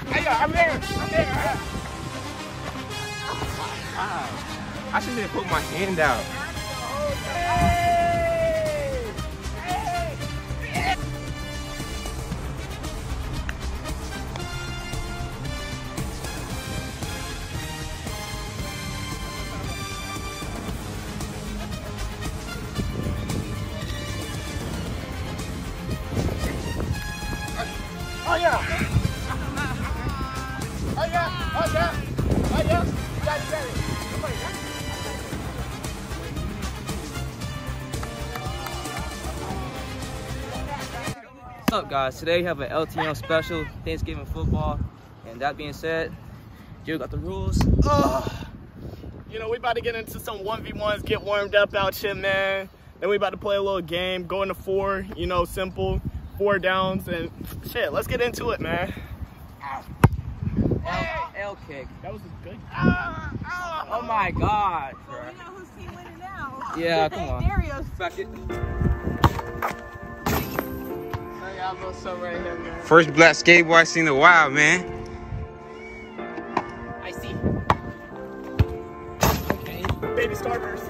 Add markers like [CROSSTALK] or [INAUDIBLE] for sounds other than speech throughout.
hey, I'm there. I'm there. I should have put my hand out. Guys? Today we have an LTM special Thanksgiving football. And that being said, Joe got the rules. Oh, you know, we about to get into some 1v1s, get warmed up out here, man. Then we about to play a little game, go into four, you know, simple, four downs, and shit, let's get into it, man. L, L kick. That was a good. Ah, ah. Oh my god. Well, we know whose team winning now. Yeah, [LAUGHS] come on. Dario's. Back it. Right here. First black skateboard I seen in a while, man. I see. Okay. Baby starters.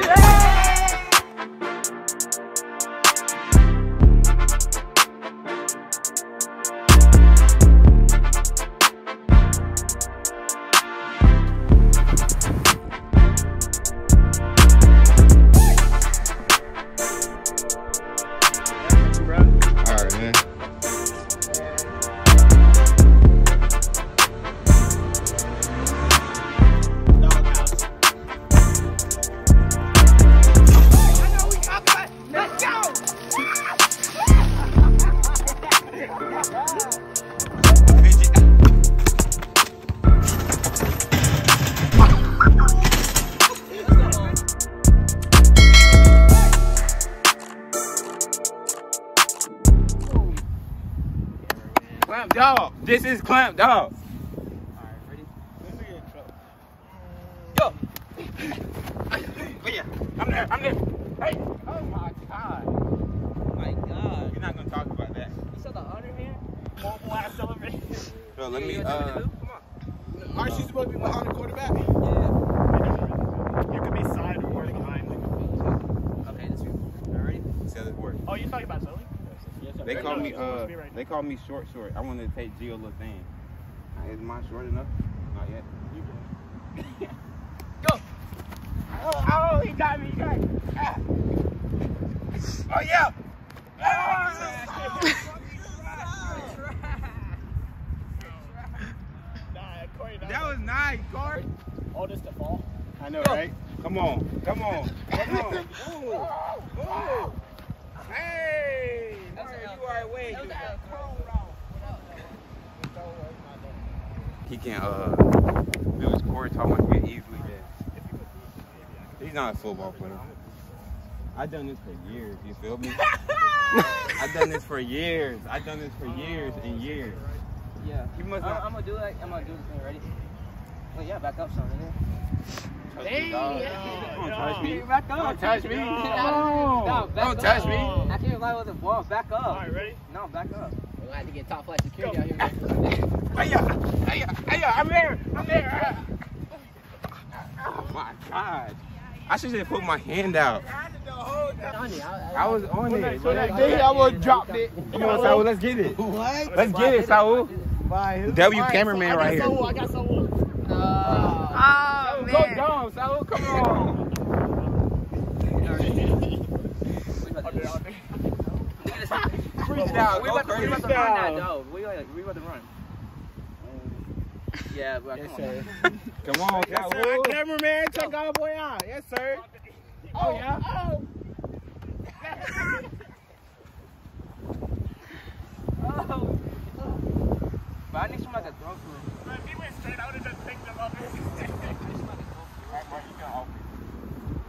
Alright, Clamp dog. This is clamp dog. All right, ready? Let me Yo. Oh yeah, I'm there. I'm there. Hey. Oh my god. Oh my god. We're not gonna talk about that. You saw the other hand? Mobile ass celebration. Bro, let Yeah, me, you uh, to do? Come on. Aren't you supposed to be behind the quarterback? Yeah. You could be side or behind. Okay, that's you. Alright. say this word. Oh, you talking about Zoe? They call me, uh, right they call me short short. I wanted to take Gio thing. Uh, Is mine short enough? Not yet. [LAUGHS] Oh, oh, he got me, he got me. Ah. Oh, yeah. Ah. That was nice, Corey. Oh, this the ball. I know, right? Come on, come on, come on. [LAUGHS] Ooh, ooh. Hey, Corey, you are way. He can uh do his core talk much more easily than he's not a football player. I've done this for years, you feel me? [LAUGHS] [LAUGHS] I've done this for years. I've done this for years and years. Yeah. You must I- not- I'm gonna do it. I'm gonna do this thing. Ready? Oh yeah, back up, son. nigga. Hey, Don't touch me. Back up. Don't touch me. No, No, back don't touch me. I can't rely on the ball. Back up. All right, ready? No, back up. We'll have to get top flight security out here. Hey. Hey. Hey. I'm there. I'm there. Oh my god. I should have put my hand out. I- I was on it. So that day I would've dropped it. Come on, Saul, let's get it. What? Let's get it, Saul. By who? W All right, cameraman so I got right here. Saul, I got Saul. Oh. Oh, oh, Go down, Saul. Come on. [LAUGHS] Freestyle. We Go about to, we about to run that though. We about, we about to run. [LAUGHS] Yeah, but [LAUGHS] come on. Come on, Saul. Cameraman, check our boy out. Yes, sir. Oh, oh yeah. Oh. [LAUGHS] Oh. But I need something like a throw for If he went straight, I would have just picked him up.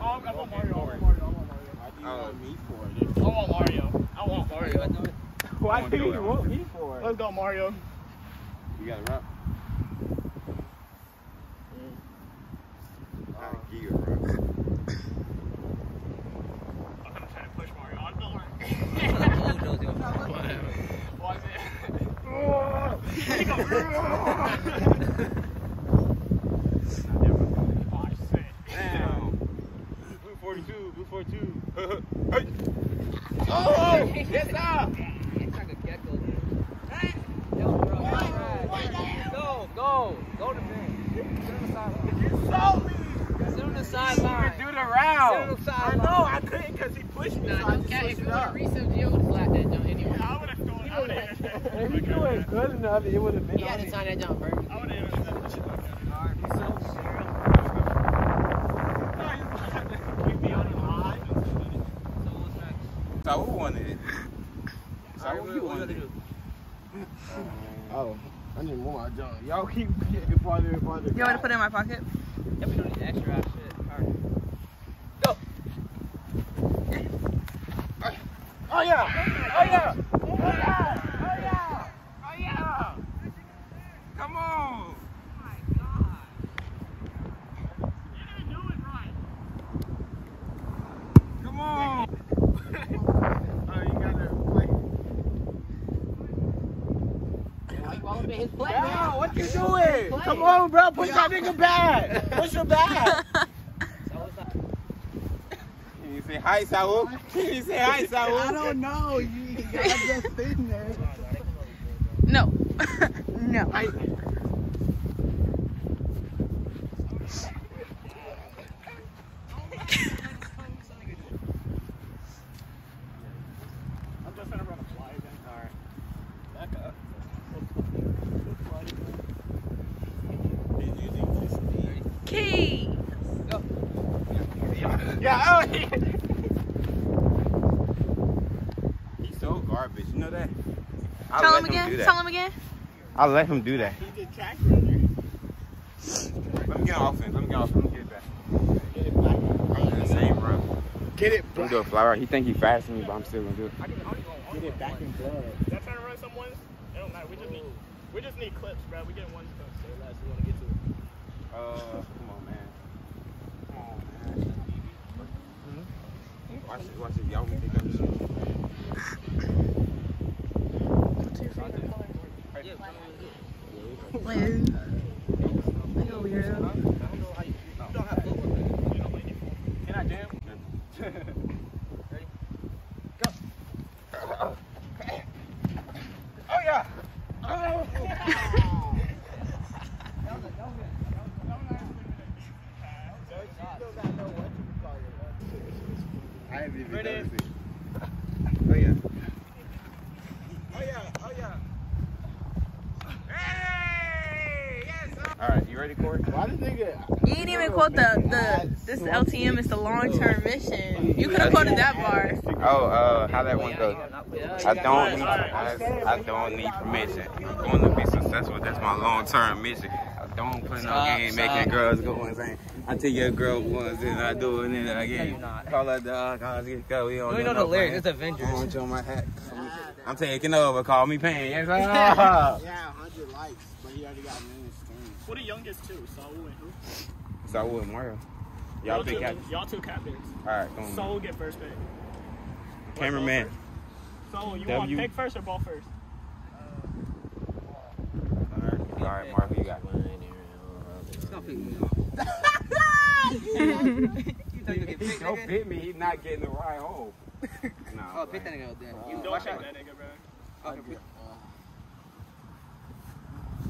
Oh, I want Mario. I want Mario. I want Mario. Oh, me I want Mario. I want Mario. Why Come on, do do you want me for? Let's go, Mario. You got it, rap. Gotta a rap. I'm mm. gonna try to push Mario on the it. Watch it. oh. Damn. Blue 42, blue 42. [LAUGHS] hey! Oh, yes, sir. It's like a gecko. Yo, bro. Go, go. Go to bed. Sit on the sideline. You saw me. Sit on the sideline. Do the Sit on round. the I know, I couldn't because he pushed me. Nah, so I just cat. If you up. would have reset, Gio would have flat that jump anyway. I would have thrown. I would have If [LAUGHS] you do it good enough, it would have been He had on to it. sign that jump perfect. I would have intercepted the shit like that. Keep me on the line. So who wanted it? So Alright, who what you what wanted gotta it? Oh, I need more my junk. Y'all keep getting farther and farther. You want to put it in my pocket? Yeah, we don't need extra ass shit. Alright. Yeah! Oh yeah! Oh yeah! Oh yeah! Oh yeah! Come on. You didn't do it right. Come on. Oh, you gotta play. Like, well, his play, Yo, man. what you doing? Come on, bro. Push that nigga back. Push him back. Can you say hi, Saul? Can [LAUGHS] you say hi, Saul? I don't know. You, you gotta just sitting there. No. [LAUGHS] no. I'm just gonna run a fly then. Alright. Back up. Key. Yeah, oh, he, He's so garbage. You know that? I Tell let him again. do that. Tell him again. I let him do that. he did track runner. Let me get on offense. Let me get off. Let me get it back. Get it back. In the same run. Get it I'm gonna do a fly route. He think he faster than me, but I'm still gonna do it. Get it back in blood. Y'all trying to run some ones? It don't matter. We just need, we just need clips, bro. We getting one clip. Uh, come on, man. Come on, man. Watch it. Watch it. Y'all want me to pick up the shit? Liz. Like a weirdo. Can I jam? Oh yeah. I haven't even Ready? done it. Oh yeah. Oh yeah. Oh yeah. Hey! Yes. All right. You ready, Corey? Why this nigga? You ain't even quote the, the this LTM is the long term mission. You could have quoted that bar. Oh, uh, how that one goes. I don't need, I, I don't need permission. I'm going to be successful. That's my long-term mission. I don't play no game stop. making girls go insane. I take your girl once and I do it and then No, again. you're not. Call her dog, cause get go. We don't You know no the lyrics. playing. It's Avengers. Orange on my hat. I'm taking over. Call me Pain. Yes, sir. [LAUGHS] Yeah, [LAUGHS] 100 likes, but he already got a million streams. Who the youngest two? Saul and who? so I would Mario. Y'all two, pick out. Y'all two captains. All right, come on. Saul get first pick. Cameraman. Saul, you W. want pick first or ball first? All right, all right, Mark, who you got? It's gonna pick me up. You thought you get picked, Don't nigga? hit me. He's not getting the ride home. [LAUGHS] nah, Oh, pick that nigga up then. You Don't watch out. that nigga, bro. Okay,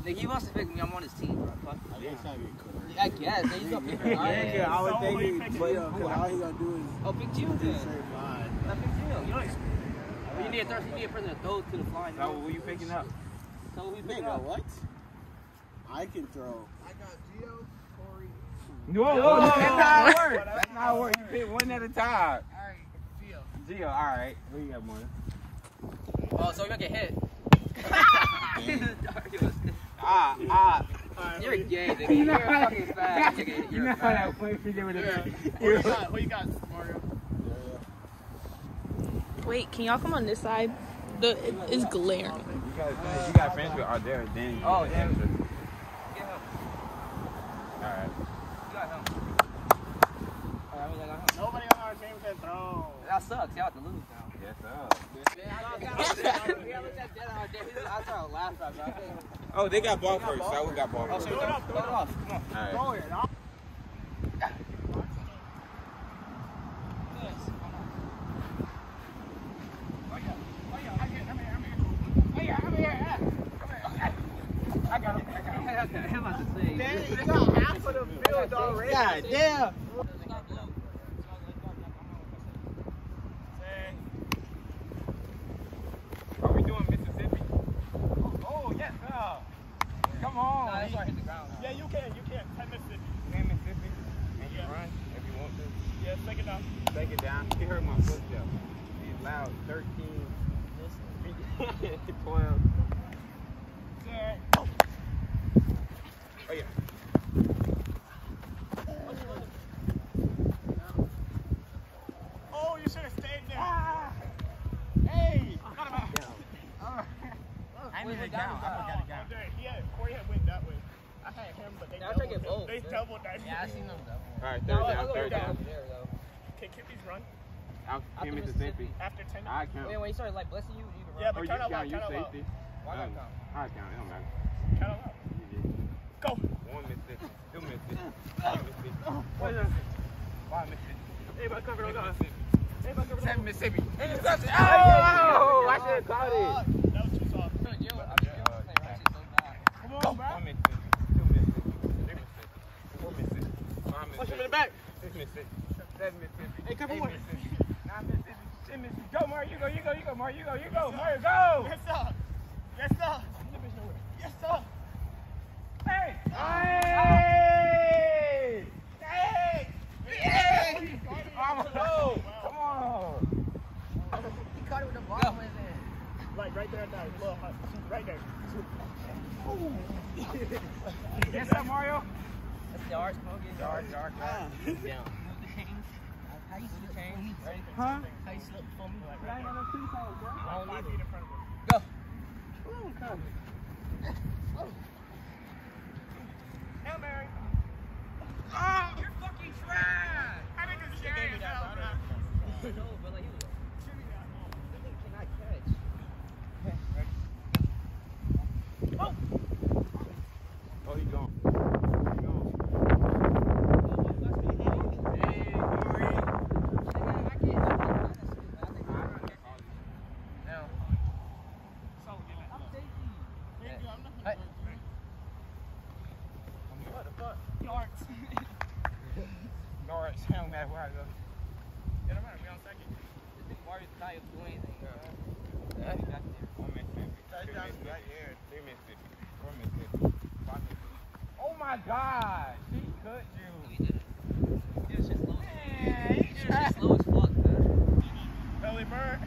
pick- Nigga, he wants to pick me. I'm on his team, bro. Fuck. Oh, yeah, he's trying to get cool. I guess. Then he's gonna pick me. [LAUGHS] Alright. Yeah, I was So, who you thinking, but 'cause all he gonna do is Oh, pick you then. say fine. Not pick you. You know, you need a third. You need a person to throw to the flying. So who you picking up? So we pick Nigga, up. what? I can throw. I got Gio, Corey. No, that's not how it works. That's not how it works. You pick one at a time. Alright, Gio. Gio, all right. Who you got, more? Oh, so you're gonna get hit. [LAUGHS] [LAUGHS] Ah, ah. You're gay, nigga. You're a fucking fag, [LAUGHS] nigga. You You're know a how fag. that point figure with Yeah. the you got? Who you got, Mario? Wait, can y'all come on this side? The it, it's glaring. You got friends, you got friends with Ardera, then Oh, get yeah. Get him. All right. You got him. Alright, I got him. Nobody on our team can throw. That sucks. Y'all have to lose now. Yes, sir. I started laughing, bro. I think- Oh, they got ball first. Saul got ball first. Throw it off, throw it off. All right. God damn. Are we doing Mississippi? Oh, yes, sir. Come on. Nah, that's where I hit the ground. Yeah, you can. You can. 10 Mississippi. Hey, Mississippi. And you run if you want to. Yeah, take it down. Take it down. He heard my footstep. He's loud. 13. 12. Oh, yeah. Oh, you should have stayed there. Hey! Got him out. I need to count. I forgot to count. Okay, he had, Corey had went that way. I had him, but they Yeah, I doubled take it both. They doubled that. Yeah, I seen them though. All right, No, third I'll down, third down down. there though. Can Kippy's run Out After in Mississippi. after 10? I count. Wait, when he started like blessing you, you can run. Yeah, but oh, you count out count, loud. Count out loud. safety. Why not count? I count. It don't matter. Count out loud. Go. One Mississippi. Two Mississippi. [LAUGHS] Three Mississippi. Four Mississippi. Five Mississippi. Everybody cover Six it. Mississippi. Everybody cover it. Seven Mississippi. Interception. Oh! I oh, should have caught it. That was too soft. So, Jill, I'm just gonna play Ratchet so bad. Come on, bro. One Mississippi. Two Mississippi. Three Mississippi. Four Mississippi. Five Push him in the back. Six Mississippi. Seven Mississippi. Hey, cover Eight one. Mississippi. Nine Mississippi. Ten Mississippi. Go, Mario. You go. You go. You go. Mario. You go. You go. Mario, go. Yes, sir. Yes, sir. Yes, sir. Hey! Hey! Hey! Hey! I'm go! Come on! He caught it with the ball in his hand. Like right there, that little hut. Right there. Yes, sir, Mario. Come the chains. How ah. you slip chains? [LAUGHS] Huh? How you slip for me? I ain't got two toes, bro. I don't need it. in front of him. Go. Hail Mary. Oh, you're fucking trash! I think this shit gave me that, bro. [LAUGHS] No, but like, he was- he cannot catch. Oh, he gone. He gone. Hey, Corey. Yards. Norris, it don't matter where I go. It don't matter. We on second. One Mississippi. Two Mississippi. Three Mississippi. Four Mississippi. Five Mississippi. Oh my God! She cut you. Early bird.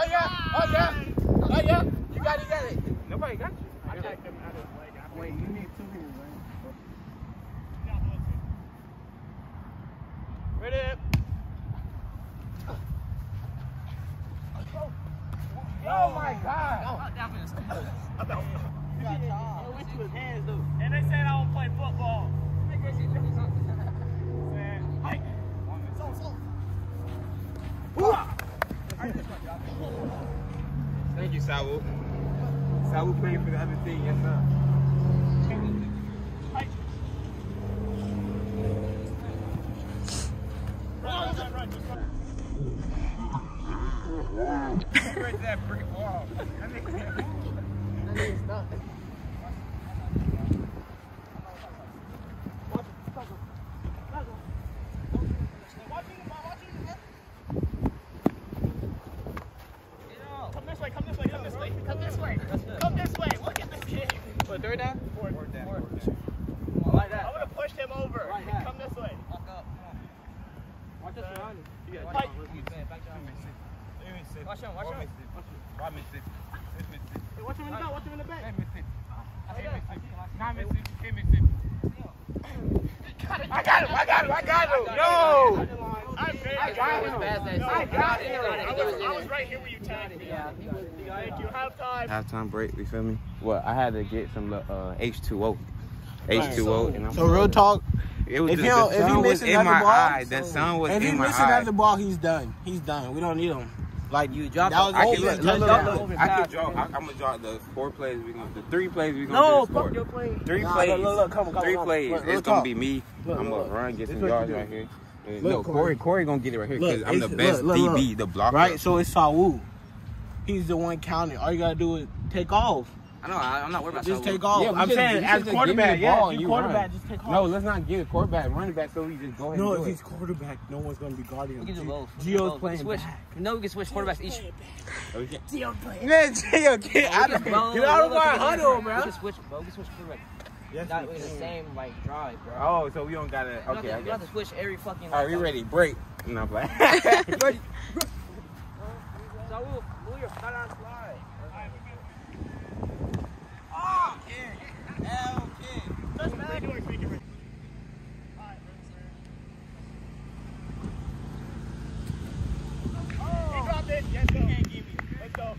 Oh yeah! Oh yeah! Oh yeah! You got it, you got it. Nobody got you. I tagged him out of his leg. Wait, you need two here, right? Ready? Oh my God! And they said I don't play football. Man, Mike. Thank you, Saul. Saul playing for the other team, yes sir. Run, run, run, just run. Right to [LAUGHS] that brick wall. That nigga- Come this way, come this way, come this way, come this way. Come this way. Look at this kid. What, third down? Fourth. Fourth down, Fourth. fourth down. Come on, like I'm that. gonna push him over. Like that. Come this way. Walk up. Watch us surrounding. You got Mike. Two Man, back down. Mississippi. Three Mississippi. Watch him, watch Four him. Mississippi. Five Mississippi. Six Mississippi. Hey, watch him in the back, watch him in the back. Seven Mississippi. Hey, Eight look. Mississippi. Nine Mississippi. Ten Mississippi. I got him! I got him! I got him! No! I very I got him! No, I got him! I was, I was right here where you tagged me. Thank you. Halftime. Halftime break, you feel me? Well, I had to get some uh, H2O. H2O. And I'm So real talk, It was if the, he don't- the if he sun was missing in my another ball, eye. The sun was if he in my missing eye. another ball, he's done. He's done. We don't need him. Like You dropped that was I can look, look, look, look, I can draw. I, I'm gonna draw the four plays. We gonna the three plays. We gonna No, do the fuck your score. play. Three Nah, plays. look, look, look, come on, come three on, plays. look, it's look, gonna be me. Look, I'm gonna look. run, get This some yards right here. And Look, no, Corey, Corey gonna get it right here because I'm the best look, look, DB, look. the blocker. Right, so it's Saul. He's the one counting. All you gotta do is take off. I know. I, I'm not worried about Just take off. Yeah, I'm just- saying we as just quarterback, yeah, ball you you quarterback, run. just take off. No, let's not get a quarterback, running back, so we just go ahead No, and if do he's quarterback, no one's gonna be guarding We can do both. Gio's Both. We playing switch. back. No, we can switch quarterbacks each. Okay. Oh, Man, Gio, get out of Bro, get out of look, our look, huddle, We bro. can switch, bro. We can switch quarterback. Yes, Not we with the same like drive, bro. Oh, so we don't gotta. Okay, don't I have to- you don't guess. have to switch every fucking. All right, we ready? Break. No, I'm playing. [LAUGHS] Ready. Saul, move your flat on slide. He dropped it. Yes, go. Let's go.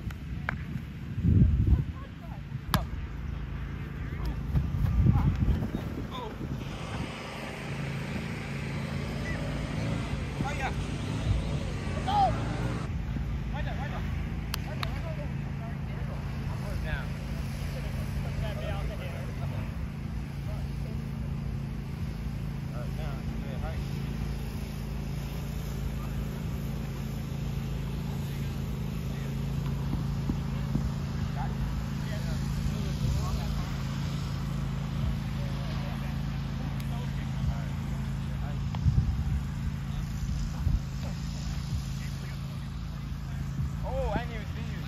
Oh, I didn't even see you.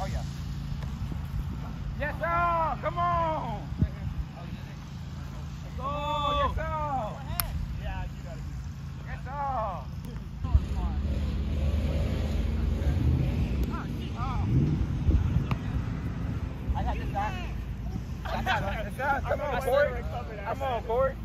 Oh, yeah. Yes, sir. Come on. Go. Yes, sir. Yeah, you got it. Yes, sir. Yes, sir. Come on, Corey. Come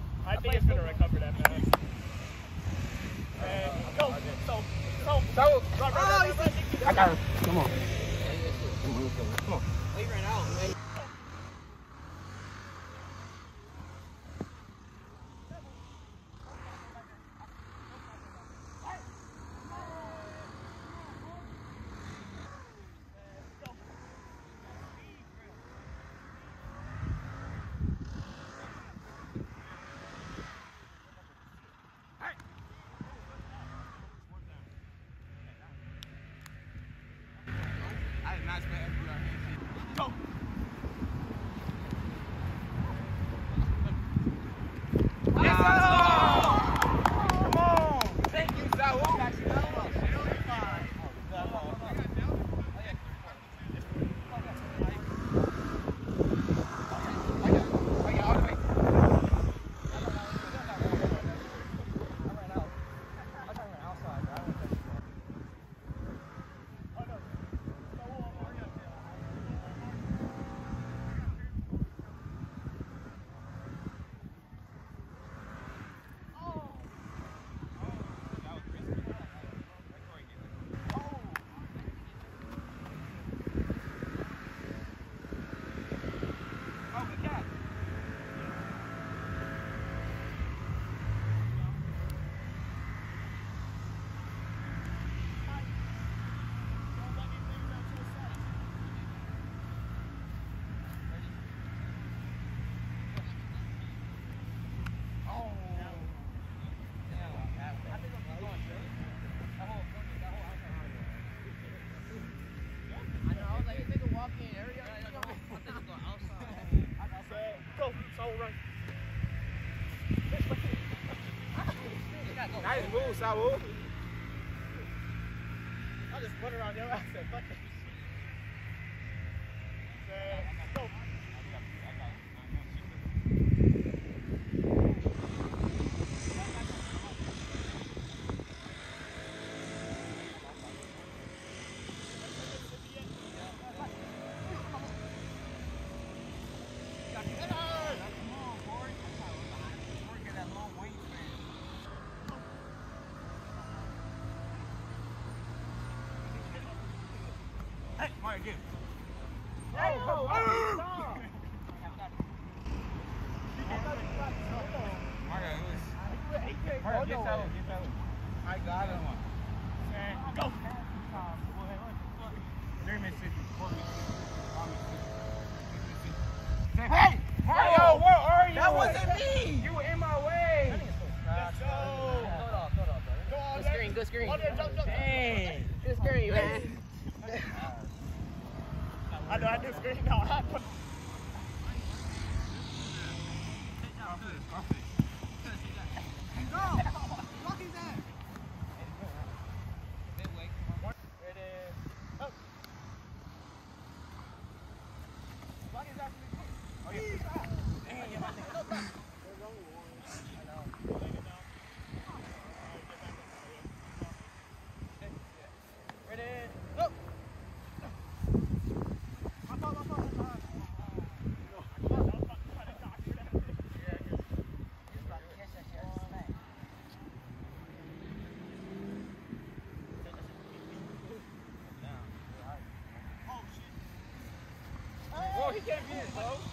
Nice move, Saul. I just went around your ass and fuck it. Oh, he can't be in, bro.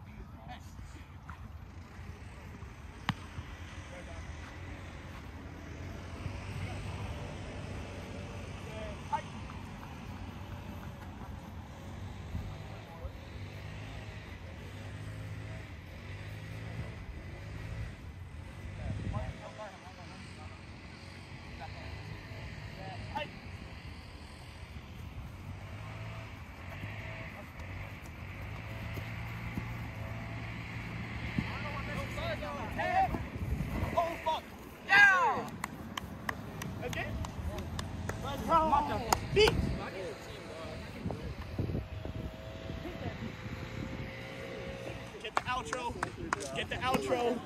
go. Beat. Get the outro. Get the outro.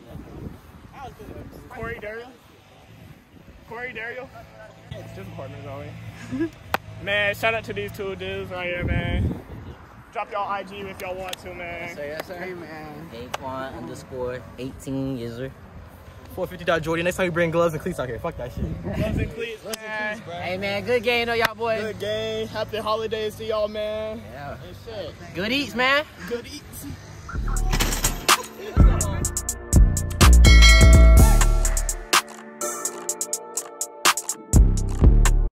Corey Dario. Corey Dario. It's just partners, are we? Man, shout out to these two dudes right here, man. Drop y'all IG if y'all want to, man. yes, sir. man. Daquan underscore 18 user. 450 Jordy. Next time you bring gloves and cleats out here. Fuck that shit. [LAUGHS] Gloves and cleats, man. Hey, man, good game, though, y'all boys. Good game. Happy holidays to y'all, man. Yeah. And shit. Good eats, man. Good eats.